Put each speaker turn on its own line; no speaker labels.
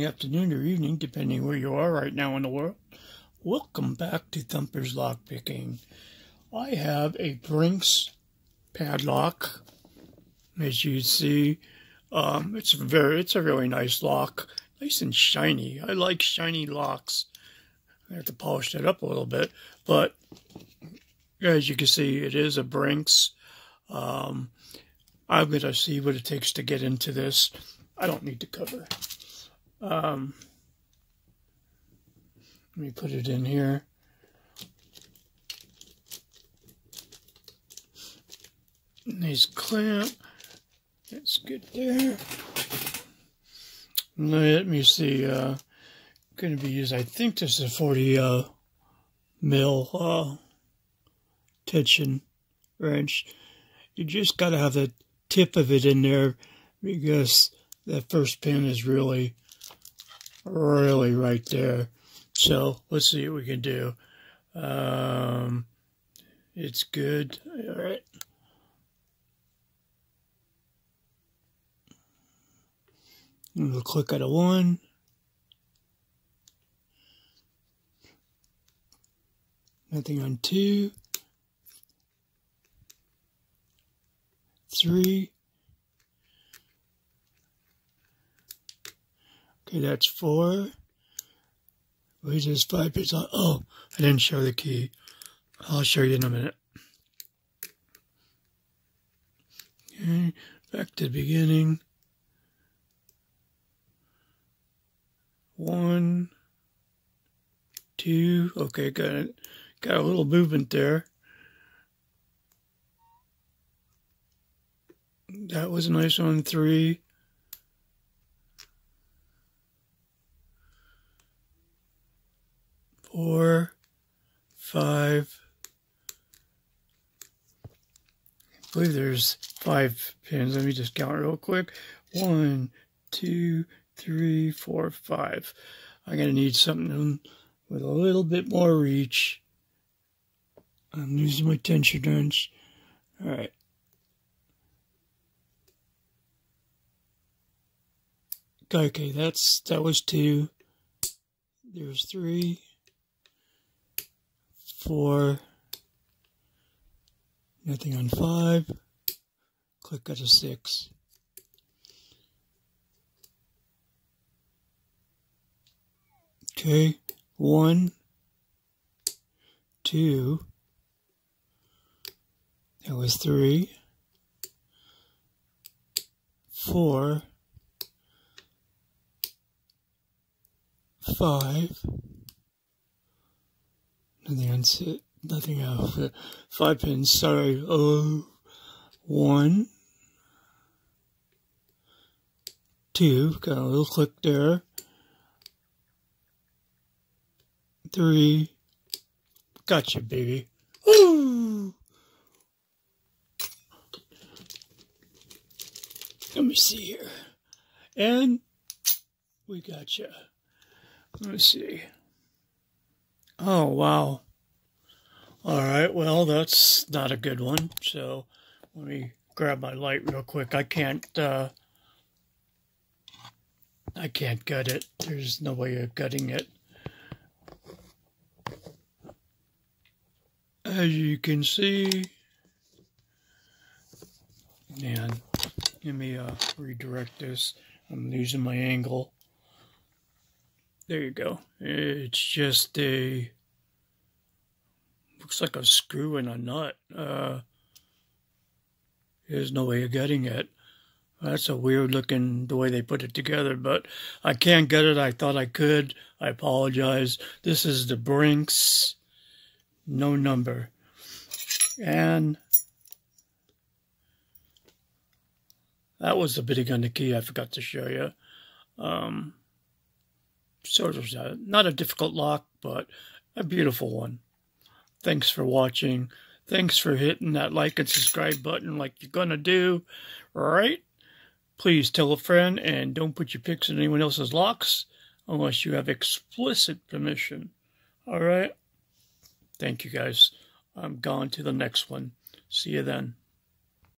afternoon, or evening, depending where you are right now in the world. Welcome back to Thumper's Lockpicking. I have a Brinks padlock. As you see, um, it's very, it's a really nice lock, nice and shiny. I like shiny locks. I have to polish that up a little bit, but as you can see, it is a Brinks. Um, I'm going to see what it takes to get into this. I don't need to cover. Um, let me put it in here. Nice clamp. That's good there. Let me see. Uh, going to be used. I think this is a 40 uh, mil uh, tension wrench. You just got to have the tip of it in there because that first pin is really really right there. So let's see what we can do. Um, it's good. All right. We'll click at a one. Nothing on two. Three. Okay, that's four. Just five on. Oh, I didn't show the key. I'll show you in a minute. Okay, back to the beginning. One, two. Okay, got it. Got a little movement there. That was a nice one. Three. Four, five. I believe there's five pins. Let me just count real quick. One, two, three, four, five. I'm going to need something with a little bit more reach. I'm losing my tension wrench. All right. Okay, that's that was two. There's three four, nothing on five, click at a six. Okay, one, two, that was three, four, five, Nothing else. Nothing else. Five pins. Sorry. Oh, one, two. Got a little click there. Three. Gotcha, baby. Let me see here. And we gotcha. Let me see. Oh, wow. All right, well, that's not a good one. So let me grab my light real quick. I can't, uh, I can't gut it. There's no way of gutting it. As you can see, and let me uh, redirect this. I'm losing my angle. There you go. It's just a looks like a screw and a nut. Uh, there's no way of getting it. That's a weird looking the way they put it together, but I can't get it. I thought I could. I apologize. This is the Brinks, no number, and that was the bitty gun the key. I forgot to show you. Um, sort of a, not a difficult lock, but a beautiful one. Thanks for watching. Thanks for hitting that like and subscribe button like you're going to do. All right? Please tell a friend and don't put your pics in anyone else's locks unless you have explicit permission. All right? Thank you guys. I'm gone to the next one. See you then.